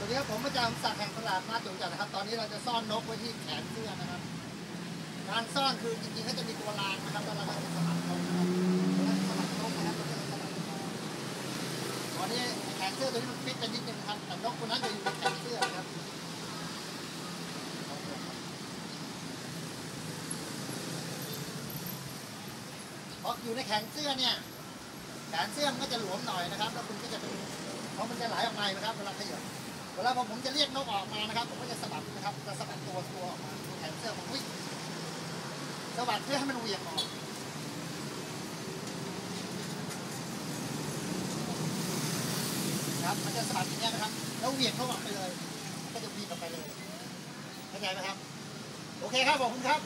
สวัสดีครับผมประจำสักดิ์แห่งตลาดมาจุจักรนะครับ ตอนนี้เราจะซ่อนนกไว้ที่แขนเสื้อนะครับ การซ่อนคือจริงๆเขาจะมีตัวรางนะครับแล้วเราก็จะสลับนกนะครับสลับนกนะครับเราจะสลับนกตอนนี้แขนเสื้อตัวนี้มันฟิตกันนิดนึงครับแต่นกตัวนั้นจะอยู่ในแขนเสื้อนะครับเพราะอยู่ในแขนเสื้อเนี่ยแขนเสื้อมันก็จะหลวมหน่อยนะครับ แล้วคุณก็จะเป็นเพราะมันจะไหลออกมานะครับเวลาขยับ เวลาผมผมจะเรียกนกออกมานะครับ ผมก็จะสะบัดนะครับจะสะบัดตัวตัวออกมาแขนเสื้อผมวิ่งสะบัดเพื่อให้มันเหวี่ยงออกครับมันจะสะบัดอย่างเงี้ยนะครับ แล้วเหวี่ยงเข้าออกไปเลย ก็จะวีบออกไปเลยเข้าใจไหมครับ โอเคครับขอบคุณครับ